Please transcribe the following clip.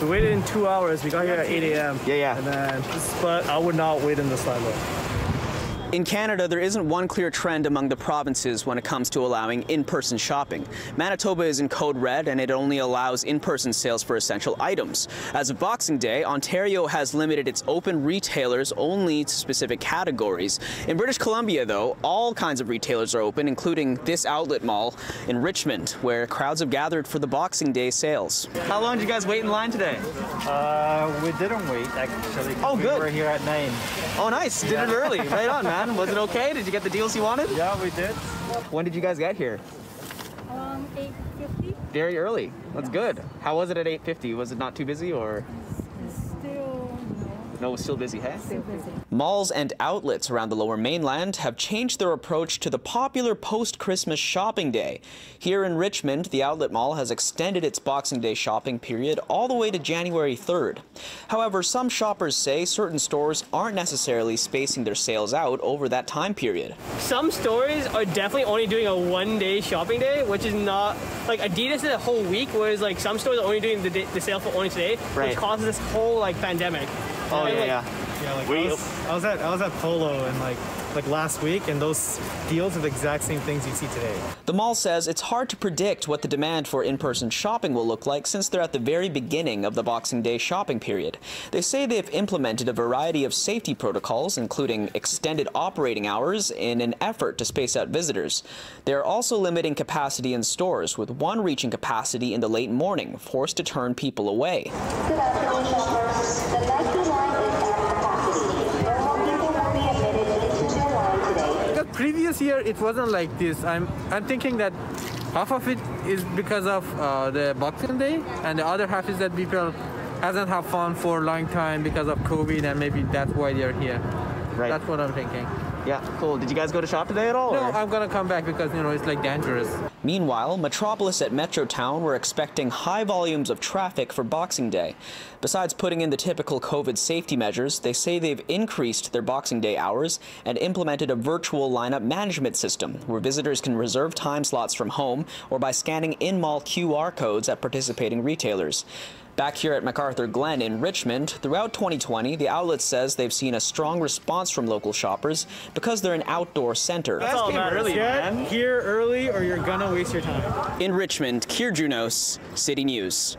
We waited in two hours. We got here at 8 a.m. Yeah, yeah. And then, but I would not wait in this line though. In Canada, there isn't one clear trend among the provinces when it comes to allowing in-person shopping. Manitoba is in code red and it only allows in-person sales for essential items. As of Boxing Day, Ontario has limited its open retailers only to specific categories. In British Columbia, though, all kinds of retailers are open, including this outlet mall in Richmond, where crowds have gathered for the Boxing Day sales. How long did you guys wait in line today? Uh, we didn't wait actually. Oh, good. we good. were here at nine. Oh, nice. Did it early. Right on, man. Was it okay? Did you get the deals you wanted? Yeah, we did. When did you guys get here? Um, 850 Very early. That's good. How was it at 8:50? Was it not too busy or still no, it was still busy, hey? still busy. Malls and outlets around the lower mainland have changed their approach to the popular post-Christmas shopping day. Here in Richmond, the outlet mall has extended its Boxing Day shopping period all the way to January 3rd. However, some shoppers say certain stores aren't necessarily spacing their sales out over that time period. some stores are definitely only doing a one day shopping day, which is not like Adidas did a whole week, whereas like some stores are only doing the, day, the sale for only today, Right. which causes this whole like pandemic. Oh, And, yeah, like, yeah. Yeah, like Were I was, I was at I was at Polo and like like last week, and those deals are the exact same things you see today. The mall says it's hard to predict what the demand for in-person shopping will look like since they're at the very beginning of the Boxing Day shopping period. They say they've implemented a variety of safety protocols, including extended operating hours, in an effort to space out visitors. They're also limiting capacity in stores, with one reaching capacity in the late morning, forced to turn people away. Previous year it wasn't like this. I'm I'm thinking that half of it is because of uh, the Boxing Day, and the other half is that people hasn't have fun for a long time because of COVID, and maybe that's why they're here. Right. That's what I'm thinking. Yeah, cool. Did you guys go to shop today at all? No, or- I'm gonna come back because you know it's like dangerous. Meanwhile, Metropolis at Metrotown were expecting high volumes of traffic for Boxing Day. Besides putting in the typical COVID safety measures, they say they've increased their Boxing Day hours and implemented a virtual lineup management system where visitors can reserve time slots from home or by scanning in-mall QR codes at participating retailers. Back here at McArthurGlen in Richmond, throughout 2020, the outlet says they've seen a strong response from local shoppers because they're an outdoor center. That's all that matters. Get here early, or you're gonna waste your time. In Richmond, Kier Junos, CityNews.